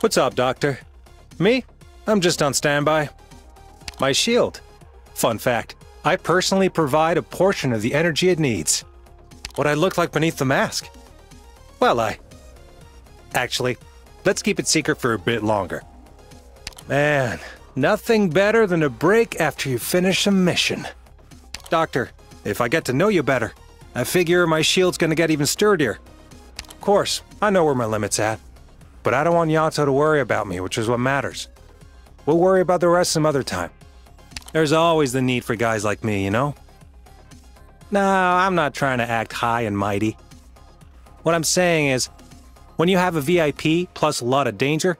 What's up, Doctor? Me? I'm just on standby. My shield. Fun fact I personally provide a portion of the energy it needs. What I look like beneath the mask? Well, I. Actually, let's keep it secret for a bit longer. Man, nothing better than a break after you finish a mission. Doctor, if I get to know you better, I figure my shield's gonna get even sturdier. Of course, I know where my limit's at. But I don't want Yato to worry about me, which is what matters. We'll worry about the rest some other time. There's always the need for guys like me, you know? No, I'm not trying to act high and mighty. What I'm saying is, when you have a VIP plus a lot of danger,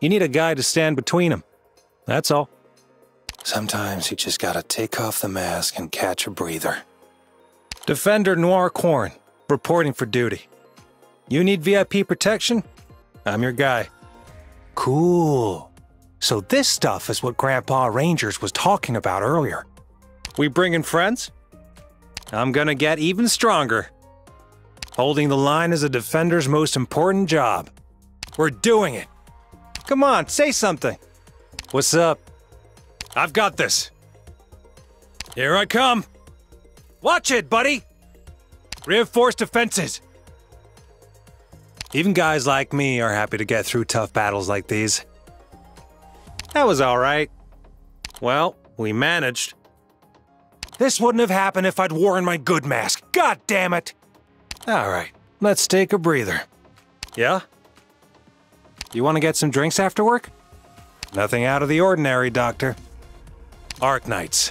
you need a guy to stand between them. That's all. Sometimes you just gotta take off the mask and catch a breather. Defender Noir Corne, reporting for duty. You need VIP protection? I'm your guy. Cool. So this stuff is what Grandpa Rangers was talking about earlier. We bringing friends? I'm gonna get even stronger. Holding the line is a defender's most important job. We're doing it. Come on, say something. What's up? I've got this. Here I come. Watch it, buddy. Reinforced defenses. Even guys like me are happy to get through tough battles like these. That was alright. Well, we managed. This wouldn't have happened if I'd worn my good mask. God damn it! Alright, let's take a breather. Yeah? You want to get some drinks after work? Nothing out of the ordinary, Doctor. Arc Arknights.